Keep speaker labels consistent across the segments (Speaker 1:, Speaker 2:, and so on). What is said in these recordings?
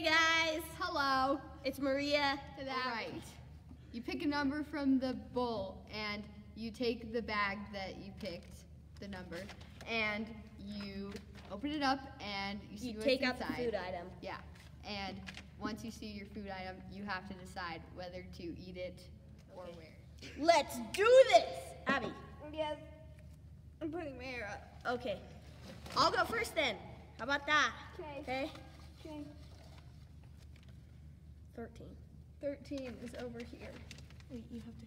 Speaker 1: Hey guys,
Speaker 2: Hello.
Speaker 1: it's Maria.
Speaker 2: All right. You pick a number from the bowl and you take the bag that you picked, the number, and you open it up and you see
Speaker 1: You
Speaker 2: what's
Speaker 1: take out the food item.
Speaker 2: Yeah. And once you see your food item, you have to decide whether to eat it or
Speaker 1: Okay.
Speaker 2: wear.
Speaker 1: Let's do this, Abby.
Speaker 2: Yes. I'm putting my hair up.
Speaker 1: Okay, I'll go first then. How about that?
Speaker 2: Okay.
Speaker 1: Okay. Thirteen.
Speaker 2: 13 is over here.
Speaker 1: Wait, you have to.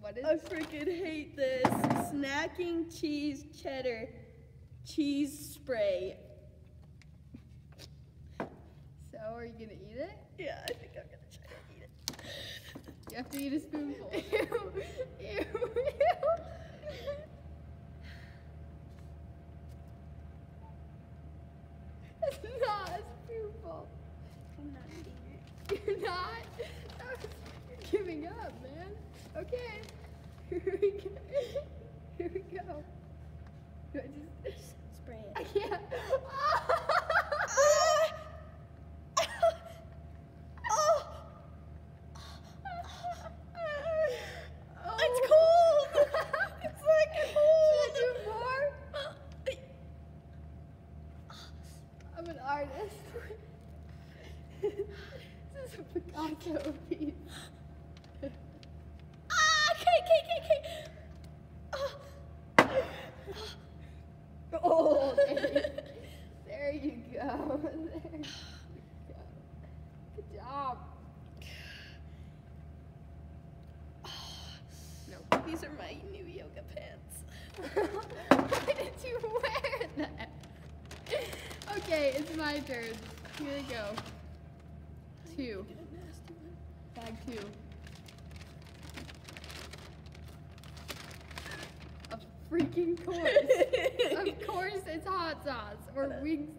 Speaker 2: What is
Speaker 1: I freaking hate this. Snacking cheese cheddar cheese spray.
Speaker 2: So, are you going to eat it?
Speaker 1: Yeah, I think I'm gonna try to eat it.
Speaker 2: You have to eat a spoonful.
Speaker 1: Ew, ew, ew.
Speaker 2: It's not a spoonful.
Speaker 1: I'm not eating it.
Speaker 2: You're not? That was- You're giving up, man. Okay. Here we go. Here we go. Do I just...
Speaker 1: Spray
Speaker 2: I
Speaker 1: it.
Speaker 2: can't.
Speaker 1: It's cold. It's like cold.
Speaker 2: Should I do more? I'm an artist. this is a Picasso piece.
Speaker 1: Ah, okay, okay, okay, okay.
Speaker 2: Oh, there, there you go. There you go. Good job. No.
Speaker 1: These are my new yoga pants.
Speaker 2: Why did you wear them? Okay, it's my turn. Here we go. Two.
Speaker 1: Get a nasty one.
Speaker 2: Bag two. Of freaking course. of course it's hot sauce or wings.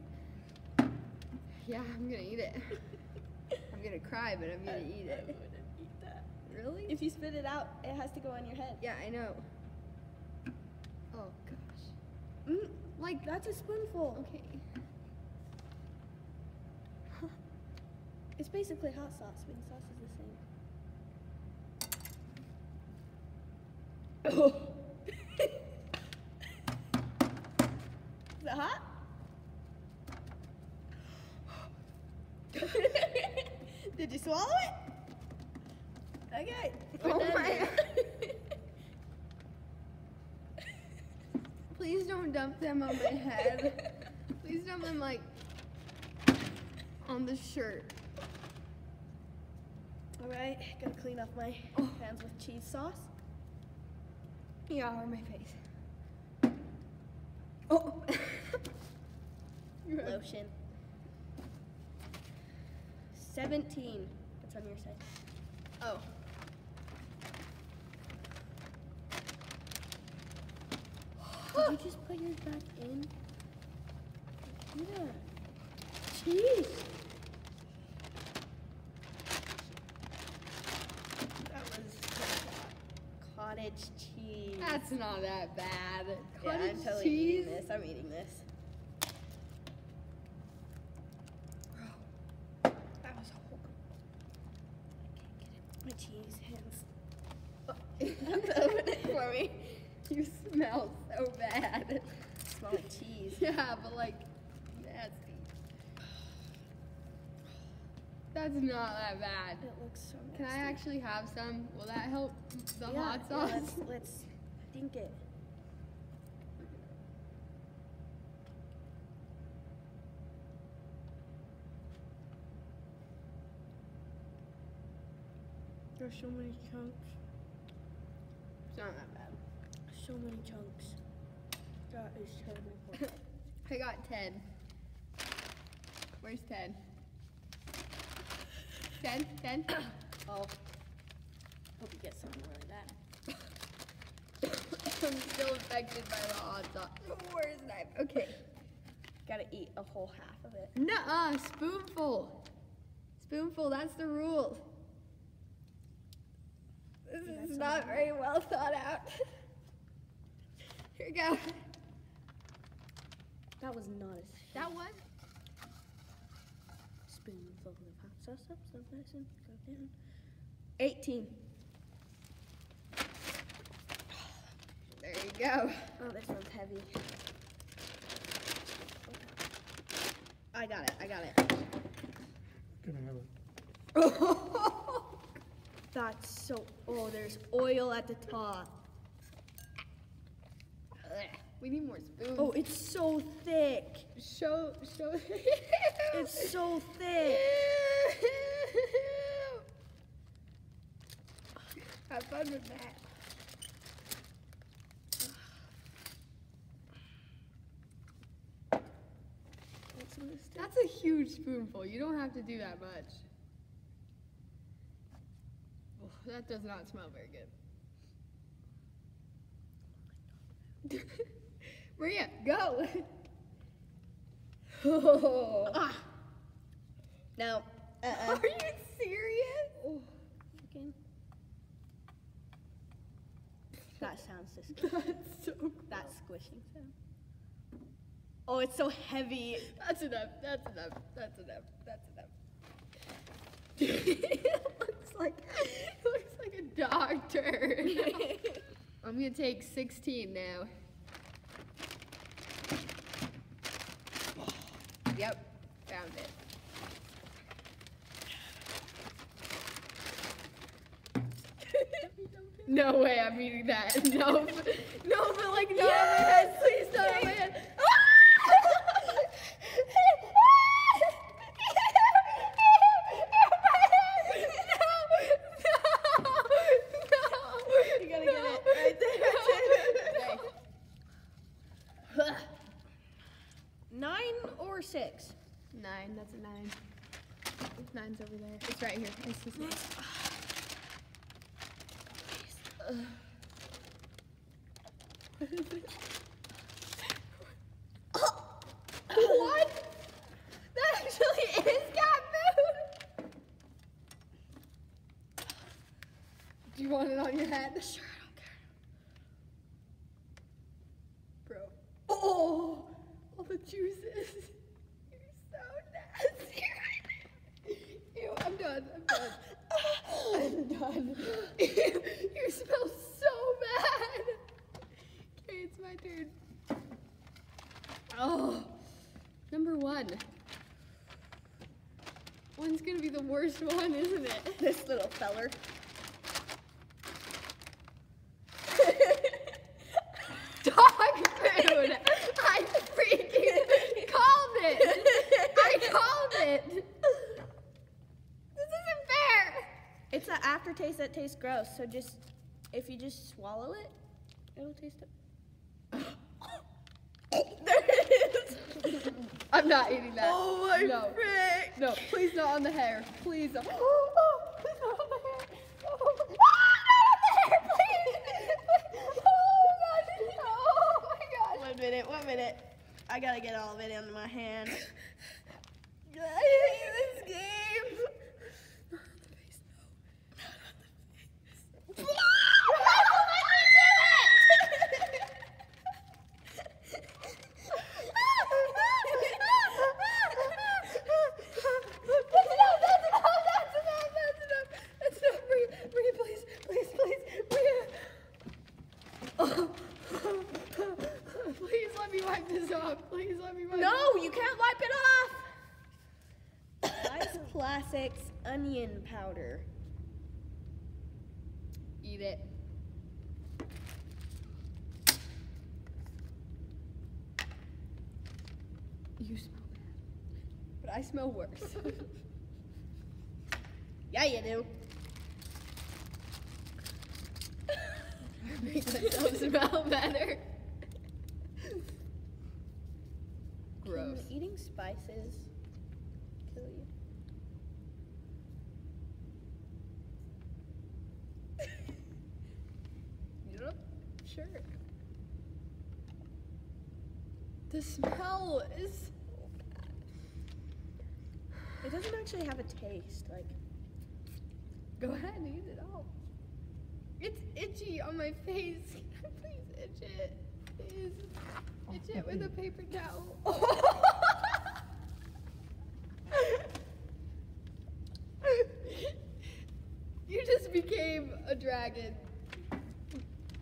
Speaker 2: Yeah, I'm gonna eat it. I'm gonna cry, but I'm gonna eat
Speaker 1: I
Speaker 2: it.
Speaker 1: wouldn't eat that.
Speaker 2: Really?
Speaker 1: If you spit it out, it has to go on your head.
Speaker 2: Yeah, I know. Oh gosh.
Speaker 1: Mm,
Speaker 2: Like
Speaker 1: that's a spoonful.
Speaker 2: okay.
Speaker 1: It's basically hot sauce. Wing sauce is the same. is it hot? Did you swallow it? Okay.
Speaker 2: Oh my. Please don't dump them on my head. Please dump them like on the shirt.
Speaker 1: All right, gotta clean off my
Speaker 2: Oh.
Speaker 1: hands with cheese sauce.
Speaker 2: Yeah, or my face. Oh.
Speaker 1: Lotion. 17. It's on your side.
Speaker 2: oh.
Speaker 1: Did you just put yours back in? Yeah. Cheese. That was cottage cheese.
Speaker 2: That's not that bad.
Speaker 1: yeah, I'm totally
Speaker 2: cheese.
Speaker 1: eating this. I'm eating this. That was horrible. I can't get it. My cheese hands. Open it for me.
Speaker 2: You smell so bad.
Speaker 1: Smell like cheese.
Speaker 2: Yeah, but like nasty. That's not that bad.
Speaker 1: It looks so good.
Speaker 2: Can I actually have some? Will that help the
Speaker 1: Yeah,
Speaker 2: hot
Speaker 1: yeah,
Speaker 2: sauce?
Speaker 1: let's, let's dink it. There's so many chunks.
Speaker 2: It's not that bad.
Speaker 1: So many chunks. That is terrible.
Speaker 2: I got 10. Where's 10? 10? 10?
Speaker 1: oh. Hope you get something really bad.
Speaker 2: I'm still affected by the hot sauce. Where's knife? Okay.
Speaker 1: Gotta eat a whole half of it.
Speaker 2: Nuh-uh, spoonful. Spoonful, that's the rule. This
Speaker 1: That's
Speaker 2: is not very well thought out. Here we go.
Speaker 1: That was not a
Speaker 2: That one?
Speaker 1: spoonful of hot sauce up, so nice and go down. 18.
Speaker 2: There you go.
Speaker 1: Oh, this one's heavy. I got it. I got it.
Speaker 3: Gonna have a
Speaker 1: That's so. Oh, there's oil at the top.
Speaker 2: We need more spoons.
Speaker 1: Oh, it's so thick.
Speaker 2: show, show.
Speaker 1: It's so thick.
Speaker 2: Have fun with that.
Speaker 1: What's in this stuff?
Speaker 2: That's a huge spoonful. You don't have to do that much. Oh, that does not smell very good. Maria, go. oh.
Speaker 1: Ah. No. Uh-uh.
Speaker 2: Are you serious?
Speaker 1: Oh, fucking. That sounds disgusting.
Speaker 2: That's so gross.
Speaker 1: that squishing sound. Oh, it's so heavy.
Speaker 2: That's enough. That's enough. That's enough. That's enough. it looks like it looks like a doctor. I'm gonna take 16 now. Yep, found it. No way, I'm eating that. No, no, but like no, head. Please not on my head.
Speaker 1: You gotta get it right there.
Speaker 2: Okay.
Speaker 1: Nine or six?
Speaker 2: Nine, that's a nine. Nine's over there. It's right here. It's this one. what? That actually is cat food. Do you want it on your head? Sure, I don't care. Bro. Oh, all the juices. You're so nasty right now. Ew, I'm done. I'm done. I'm done. You smell so bad. Okay, it's my turn. Oh, number one. One's gonna be the worst one, isn't it?
Speaker 1: This little feller.
Speaker 2: Dog food. I freaking called it. I called it. This isn't fair.
Speaker 1: It's an aftertaste that tastes gross. So just, if you just swallow it, it'll taste it. there it is.
Speaker 2: I'm not eating that.
Speaker 1: Oh my
Speaker 2: no.
Speaker 1: frick.
Speaker 2: No, please not on the hair. Please. Don't. Oh, oh, please not on the hair. Oh, not on the hair, please. Oh. Oh, my God.
Speaker 1: One minute, one minute. I gotta get all of it into my hand. I hate this game.
Speaker 2: Please let me wipe this off. Please let me wipe
Speaker 1: No,
Speaker 2: it
Speaker 1: you can't wipe it off. Spice Classics onion powder.
Speaker 2: Eat it. You smell bad. But I smell worse.
Speaker 1: Yeah, you do.
Speaker 2: Makes myself smell better. Gross.
Speaker 1: Can eating spices kill you?
Speaker 2: Yep, sure. The smell is.
Speaker 1: It doesn't actually have a taste. Like,
Speaker 2: Go ahead and eat it all. It's itchy on my face. Please itch it? Please. Itch it with a paper towel. you just became a dragon.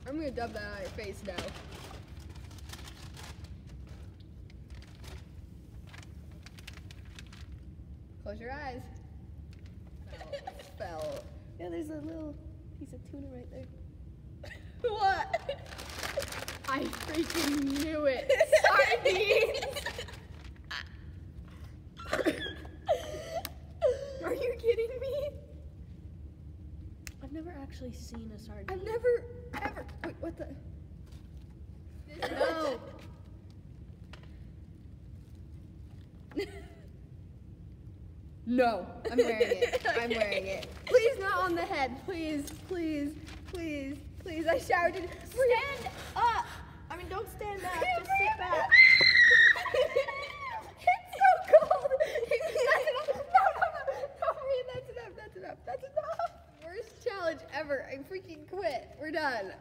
Speaker 2: I'm gonna dub that on your face now. Close your eyes. Spell.
Speaker 1: Yeah, there's a little piece of tuna right there.
Speaker 2: What? I freaking knew it. Sardines. Are you kidding me?
Speaker 1: I've never actually seen a sardine.
Speaker 2: I've never, ever. Wait, what the? No. No, I'm wearing it. I'm wearing it. Please, not on the head. Please, please, please, please. I shouted.
Speaker 1: Stand up! I mean, don't stand up, just sit back.
Speaker 2: it's so cold. That's enough. No, no, no. No, Maria, that's enough. That's enough. That's enough. Worst challenge ever. I freaking quit. We're done.